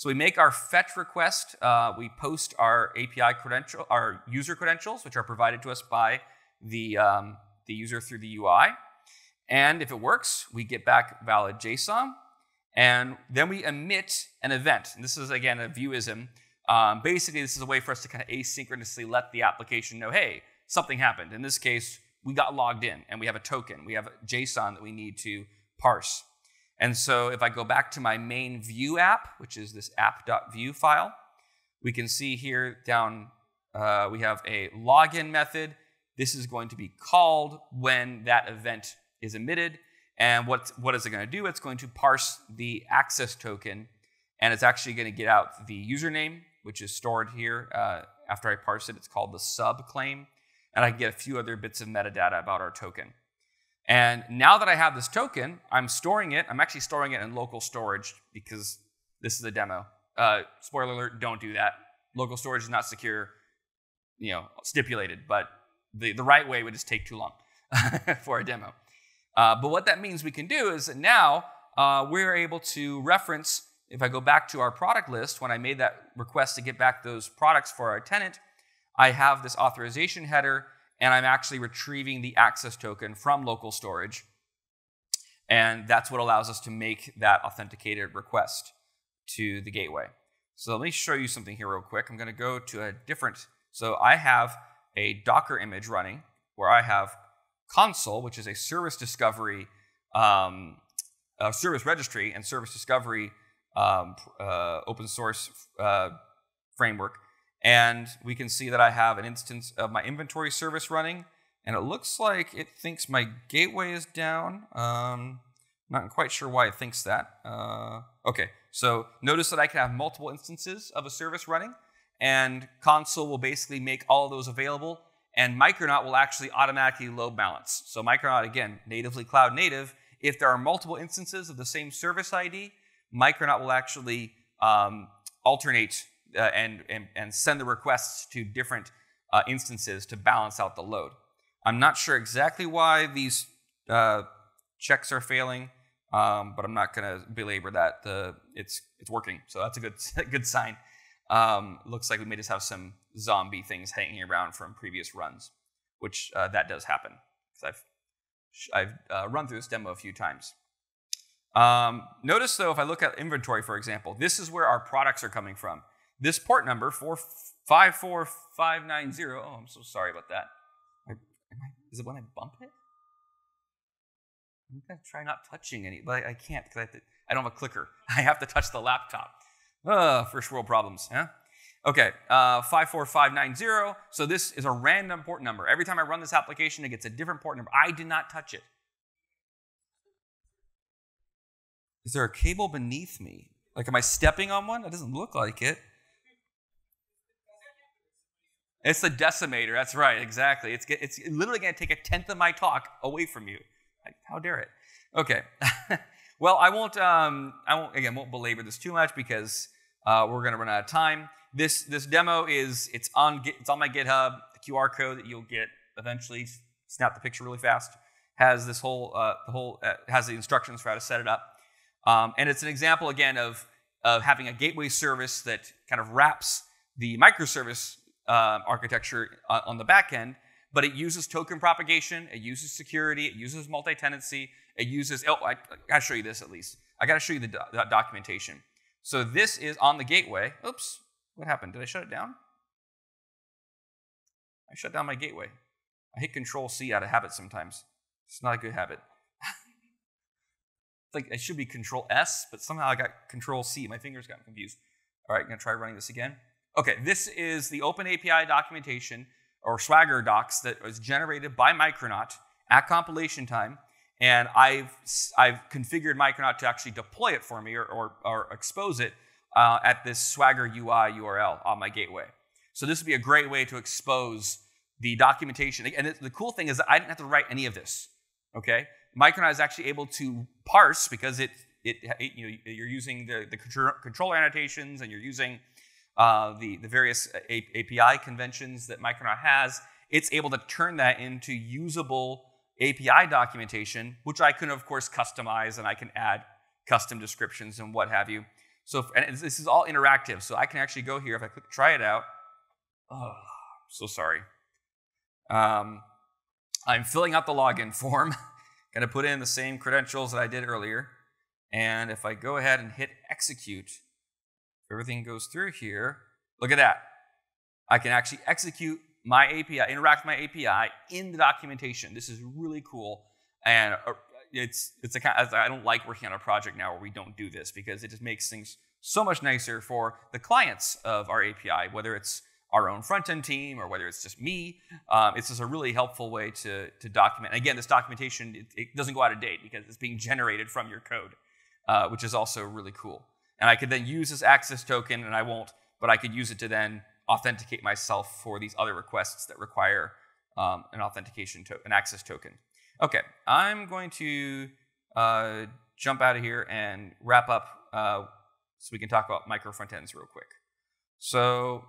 So we make our fetch request. Uh, we post our API credential, our user credentials, which are provided to us by the, um, the user through the UI. And if it works, we get back valid JSON. And then we emit an event. And this is, again, a Vueism. Um, basically, this is a way for us to kind of asynchronously let the application know, hey, something happened. In this case, we got logged in and we have a token. We have JSON that we need to parse. And so if I go back to my main view app, which is this app.vue file, we can see here down, uh, we have a login method. This is going to be called when that event is emitted. And what, what is it going to do? It's going to parse the access token, and it's actually going to get out the username, which is stored here. Uh, after I parse it, it's called the sub claim. And I can get a few other bits of metadata about our token. And now that I have this token, I'm storing it. I'm actually storing it in local storage because this is a demo. Uh, spoiler alert, don't do that. Local storage is not secure, you know, stipulated, but the, the right way would just take too long for a demo. Uh, but what that means we can do is that now uh, we're able to reference, if I go back to our product list, when I made that request to get back those products for our tenant, I have this authorization header, and I'm actually retrieving the access token from local storage. And that's what allows us to make that authenticated request to the gateway. So let me show you something here real quick. I'm going to go to a different, so I have a Docker image running where I have Consul, which is a service discovery, um, a service registry and service discovery um, uh, open source uh, framework. And we can see that I have an instance of my inventory service running. And it looks like it thinks my gateway is down. Um, not quite sure why it thinks that. Uh, okay, So notice that I can have multiple instances of a service running, and Consul will basically make all those available, and Micronaut will actually automatically load balance. So Micronaut, again, natively cloud native, if there are multiple instances of the same service ID, Micronaut will actually um, alternate uh, and, and, and, send the requests to different uh, instances to balance out the load. I'm not sure exactly why these uh, checks are failing, um, but I'm not going to belabor that. The, it's, it's working, so that's a good, good sign. Um, looks like we may just have some zombie things hanging around from previous runs, which uh, that does happen. I've, I've uh, run through this demo a few times. Um, notice though, if I look at inventory, for example, this is where our products are coming from. This port number, 54590, oh, I'm so sorry about that. Is it when I bump it? I'm gonna try not touching any, but I, I can't because I, I, don't have a clicker. I have to touch the laptop. Uh, first world problems, yeah? Okay, uh, 54590. So this is a random port number. Every time I run this application, it gets a different port number. I did not touch it. Is there a cable beneath me? Like, am I stepping on one? That doesn't look like it. It's the decimator. That's right. Exactly. It's, it's literally going to take a tenth of my talk away from you. How dare it? Okay. well, I won't. Um, I won't again. Won't belabor this too much because uh, we're going to run out of time. This this demo is it's on it's on my GitHub. The QR code that you'll get eventually. Snap the picture really fast. Has this whole uh, the whole uh, has the instructions for how to set it up. Um, and it's an example again of of having a gateway service that kind of wraps the microservice uh, architecture on the back end, but it uses token propagation, it uses security, it uses multi-tenancy, it uses, oh, I, I gotta show you this at least. I gotta show you the, do documentation. So this is on the gateway. Oops, what happened? Did I shut it down? I shut down my gateway. I hit Control C out of habit sometimes. It's not a good habit. it's like it should be Control S, but somehow I got Control C. My fingers got confused. All right, I'm gonna try running this again. Okay, this is the Open API documentation or Swagger docs that was generated by Micronaut at compilation time. And I've, I've configured Micronaut to actually deploy it for me or, or, or expose it uh, at this Swagger UI URL on my gateway. So this would be a great way to expose the documentation. And it, the cool thing is that I didn't have to write any of this. Okay, Micronaut is actually able to parse because it, it, it you know, you're using the, the controller annotations and you're using uh, the, the various API conventions that Micronaut has, it's able to turn that into usable API documentation, which I can, of course, customize and I can add custom descriptions and what have you. So, and this is all interactive. So I can actually go here, if I click try it out. Oh, so sorry. Um, I'm filling out the login form. Going to put in the same credentials that I did earlier. And if I go ahead and hit execute, everything goes through here, look at that. I can actually execute my API, interact with my API in the documentation. This is really cool. And uh, it's, it's a kind of, I don't like working on a project now where we don't do this because it just makes things so much nicer for the clients of our API, whether it's our own front-end team or whether it's just me. Um, it's just a really helpful way to, to document. And again, this documentation, it, it, doesn't go out of date because it's being generated from your code, uh, which is also really cool. And I could then use this access token, and I won't, but I could use it to then authenticate myself for these other requests that require um, an authentication token, an access token. Okay, I'm going to uh, jump out of here and wrap up uh, so we can talk about micro front ends real quick. So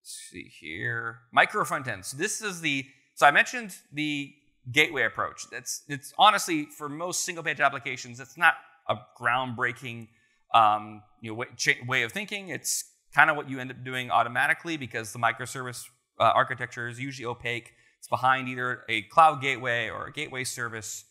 let's see here, micro front ends. This is the so I mentioned the gateway approach. That's it's honestly for most single page applications, it's not a groundbreaking um, you know, way, of thinking. It's kind of what you end up doing automatically because the microservice uh, architecture is usually opaque. It's behind either a cloud gateway or a gateway service.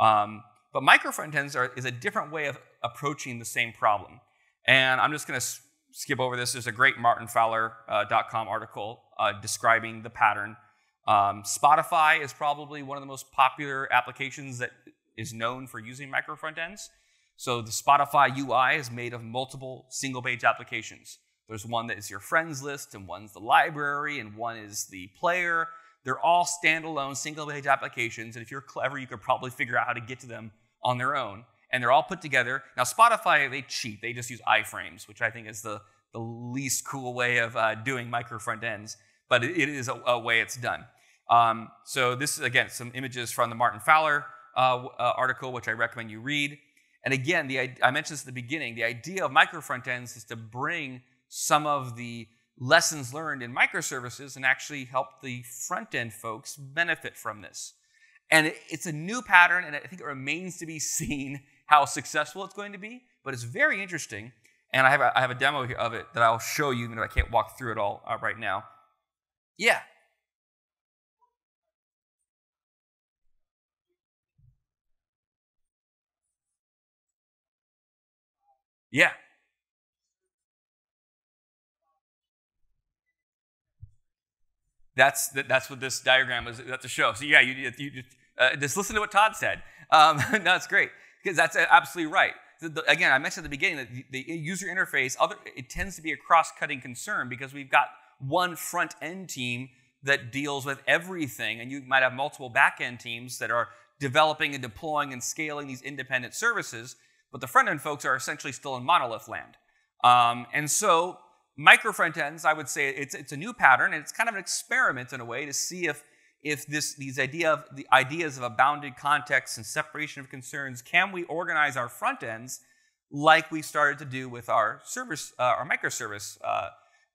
Um, but micro frontends are, is a different way of approaching the same problem. And I'm just going to skip over this. There's a great martinfowler.com uh, article uh, describing the pattern. Um, Spotify is probably one of the most popular applications that is known for using micro frontends. So the Spotify UI is made of multiple single page applications. There's one that is your friends list, and one's the library, and one is the player. They're all standalone single page applications, and if you're clever, you could probably figure out how to get to them on their own. and they're all put together. Now, Spotify, they cheat. They just use iframes, which I think is the, the least cool way of uh, doing micro front ends, but it, it is a, a, way it's done. Um, so this is, again, some images from the Martin Fowler uh, uh, article, which I recommend you read. And again, the, I mentioned this at the beginning, the idea of micro front ends is to bring some of the lessons learned in microservices and actually help the front end folks benefit from this. And it's a new pattern, and I think it remains to be seen how successful it's going to be, but it's very interesting. And I have a, I have a demo of it that I'll show you, even though I can't walk through it all uh, right now. Yeah. Yeah. That's that's what this diagram is. was to show. So yeah, you, you just, uh, just listen to what Todd said. Um, that's great because that's absolutely right. The, the, again, I mentioned at the beginning that the, the user interface other it tends to be a cross-cutting concern because we've got one front end team that deals with everything, and you might have multiple back end teams that are developing and deploying and scaling these independent services. But the front end folks are essentially still in monolith land. Um, and so Micro front ends, I would say it's, it's a new pattern, and it's kind of an experiment in a way to see if, if this, these idea of, the ideas of a bounded context and separation of concerns, can we organize our front ends like we started to do with our service, uh, our microservice uh,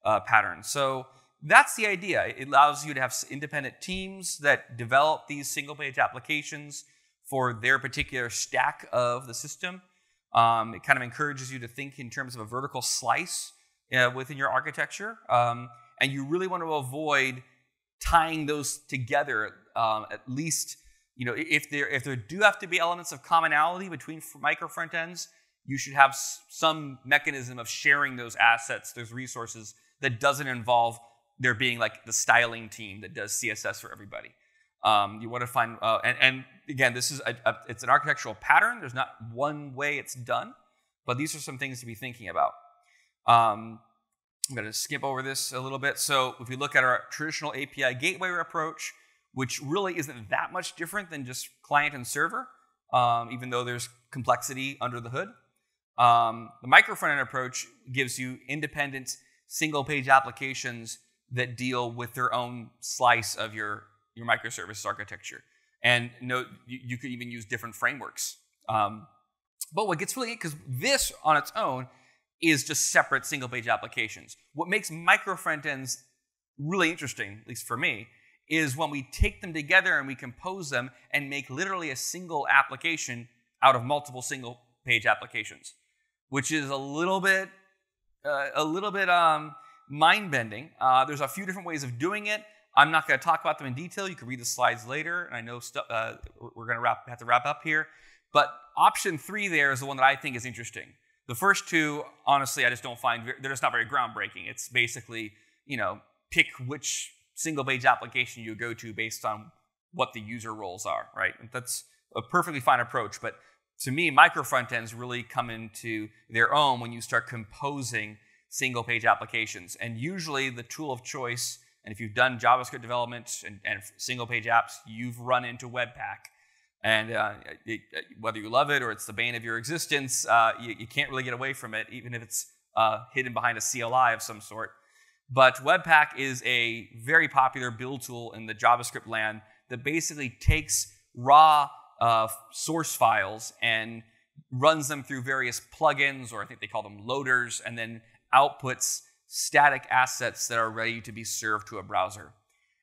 uh, pattern? So that's the idea. It allows you to have independent teams that develop these single page applications for their particular stack of the system. Um, it kind of encourages you to think in terms of a vertical slice uh, within your architecture. Um, and you really want to avoid tying those together um, at least you know if there if there do have to be elements of commonality between micro front ends you should have some mechanism of sharing those assets those resources that doesn't involve there being like the styling team that does css for everybody um, you want to find uh, and, and, again this is a, a, it's an architectural pattern there's not one way it's done but these are some things to be thinking about um, I'm going to skip over this a little bit. So, if we look at our traditional API gateway approach, which really isn't that much different than just client and server, um, even though there's complexity under the hood. Um, the micro front-end approach gives you independent single page applications that deal with their own slice of your, your microservices architecture. And you, you could even use different frameworks. Um, but what gets really, because this on its own is just separate single page applications. What makes micro front ends really interesting, at least for me, is when we take them together and we compose them and make literally a single application out of multiple single page applications, which is a little bit, uh, a little bit um, mind bending. Uh, there's a few different ways of doing it. I'm not going to talk about them in detail. You can read the slides later, and I know uh, we're going to have to wrap up here. But option three there is the one that I think is interesting. The first two, honestly, I just don't find they're just not very groundbreaking. It's basically, you know, pick which single page application you go to based on what the user roles are, right? That's a perfectly fine approach, but to me, micro front ends really come into their own when you start composing single page applications. And usually the tool of choice, and if you've done JavaScript development and, and single page apps, you've run into Webpack. And uh, it, whether you love it or it's the bane of your existence, uh, you, you, can't really get away from it, even if it's uh, hidden behind a CLI of some sort. But Webpack is a very popular build tool in the JavaScript land that basically takes raw uh, source files and runs them through various plugins, or I think they call them loaders, and then outputs static assets that are ready to be served to a browser.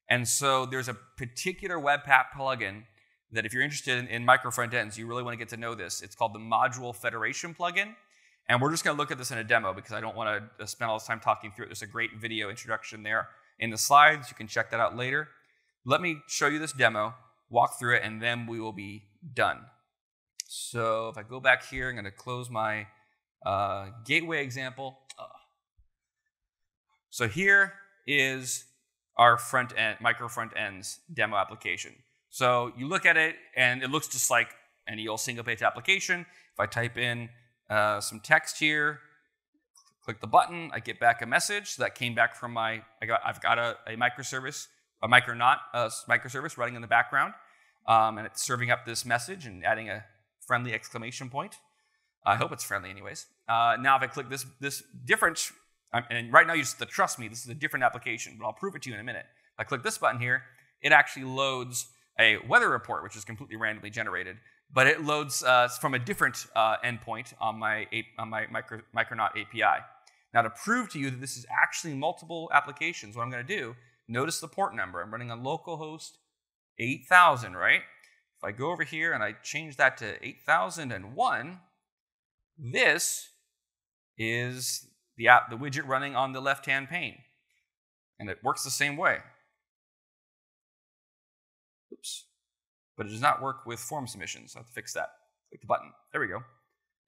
And so there's a particular Webpack plugin that if you're interested in, in micro front ends, you really want to get to know this. It's called the Module Federation plugin. And we're just going to look at this in a demo because I don't want to uh, spend all this time talking through it. There's a great video introduction there in the slides. You can check that out later. Let me show you this demo, walk through it, and then we will be done. So if I go back here, I'm going to close my uh, gateway example. So here is our front end, micro front ends demo application. So you look at it, and it looks just like any old single page application. If I type in uh, some text here, click the button, I get back a message that came back from my, I got, I've got a, a microservice, a micronaut a microservice running in the background, um, and it's serving up this message and adding a friendly exclamation point. I hope it's friendly, anyways. Uh, now, if I click this, this different, and right now you just have to trust me, this is a different application, but I'll prove it to you in a minute. If I click this button here, it actually loads a weather report, which is completely randomly generated, but it loads uh, from a different uh, endpoint on my, on my Micro, Micronaut API. Now, to prove to you that this is actually multiple applications, what I'm going to do, notice the port number. I'm running on localhost 8000, right? If I go over here and I change that to 8001, this is the app, the widget running on the left-hand pane. And it works the same way. Oops. But it does not work with form submissions. I have to fix that. Click the button. There we go.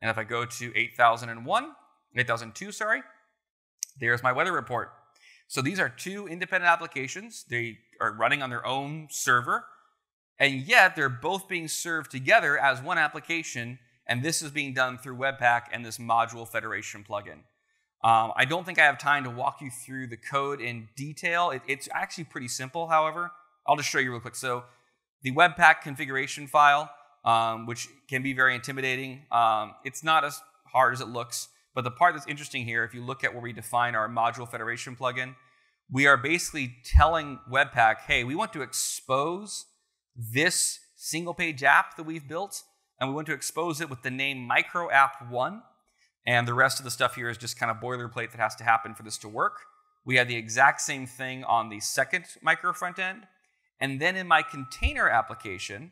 And if I go to 8001, 8002, sorry, there's my weather report. So these are two independent applications. They are running on their own server, and yet they're both being served together as one application, and this is being done through Webpack and this module federation plugin. Um, I don't think I have time to walk you through the code in detail. It, it's actually pretty simple, however. I'll just show you real quick. So the Webpack configuration file, um, which can be very intimidating, um, it's not as hard as it looks. But the part that's interesting here, if you look at where we define our module federation plugin, we are basically telling Webpack, hey, we want to expose this single page app that we've built, and we want to expose it with the name micro app one. And the rest of the stuff here is just kind of boilerplate that has to happen for this to work. We have the exact same thing on the second micro front end. And then in my container application,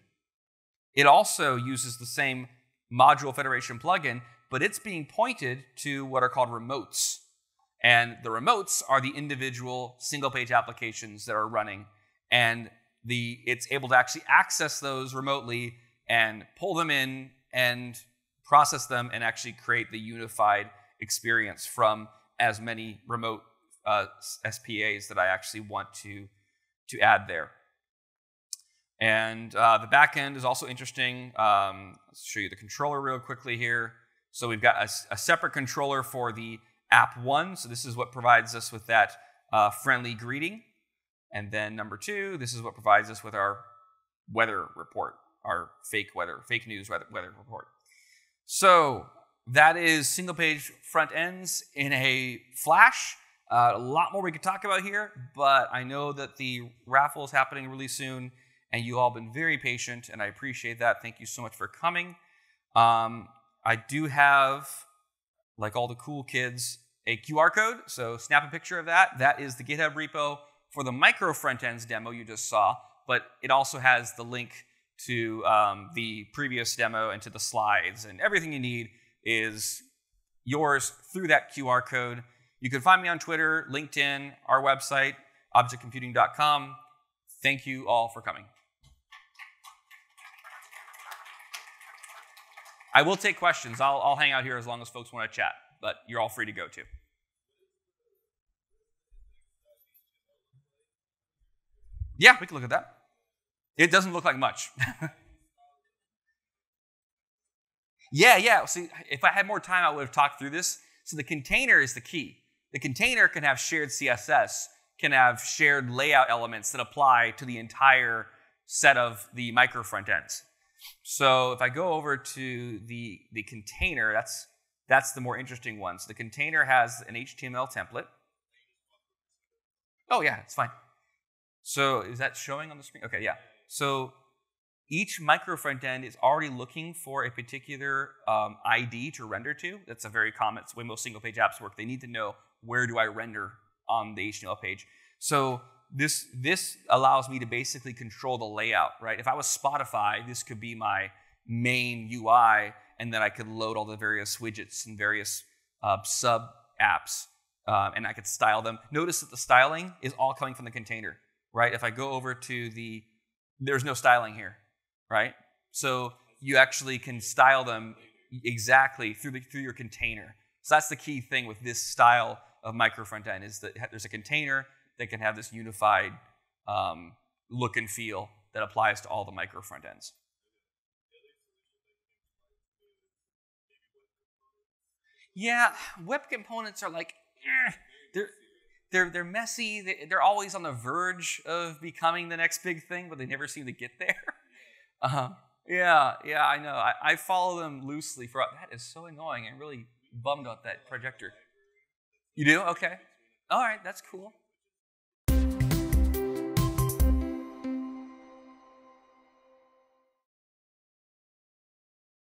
it also uses the same module federation plugin, but it's being pointed to what are called remotes. And the remotes are the individual single page applications that are running. And the, it's able to actually access those remotely and pull them in and process them and actually create the unified experience from as many remote uh, SPAs that I actually want to, to add there. And uh, the backend is also interesting. Um, let's show you the controller real quickly here. So we've got a, a, separate controller for the app one. So this is what provides us with that uh, friendly greeting. And then number two, this is what provides us with our weather report, our fake weather, fake news weather, weather report. So that is single page front ends in a flash. Uh, a lot more we could talk about here, but I know that the raffle is happening really soon, and you all been very patient, and I appreciate that. Thank you so much for coming. Um, I do have, like all the cool kids, a QR code. So snap a picture of that. That is the GitHub repo for the micro front ends demo you just saw, but it also has the link to um, the previous demo and to the slides. And everything you need is yours through that QR code. You can find me on Twitter, LinkedIn, our website, objectcomputing.com. Thank you all for coming. I will take questions. I'll, I'll hang out here as long as folks want to chat, but you're all free to go too. Yeah, we can look at that. It doesn't look like much. yeah, yeah. See, if I had more time, I would have talked through this. So the container is the key. The container can have shared CSS, can have shared layout elements that apply to the entire set of the micro front ends. So if I go over to the, the container, that's, that's the more interesting one. So the container has an HTML template. Oh, yeah, it's fine. So is that showing on the screen? Okay, yeah. So each micro front end is already looking for a particular um, ID to render to. That's a very common, it's the way most single page apps work. They need to know where do I render on the HTML page. So this, this allows me to basically control the layout, right? If I was Spotify, this could be my main UI, and then I could load all the various widgets and various uh, sub apps, uh, and I could style them. Notice that the styling is all coming from the container, right? If I go over to the, there's no styling here, right? So you actually can style them exactly through, the, through your container. So that's the key thing with this style of micro front end is that there's a container that can have this unified um, look and feel that applies to all the micro front ends. Yeah, web components are like, eh, they're, they're, they're messy. They're always on the verge of becoming the next big thing, but they never seem to get there. Uh, Yeah, yeah, I know. I, I follow them loosely for that is so annoying. I'm really bummed out that projector. You do? Okay. All right, that's cool.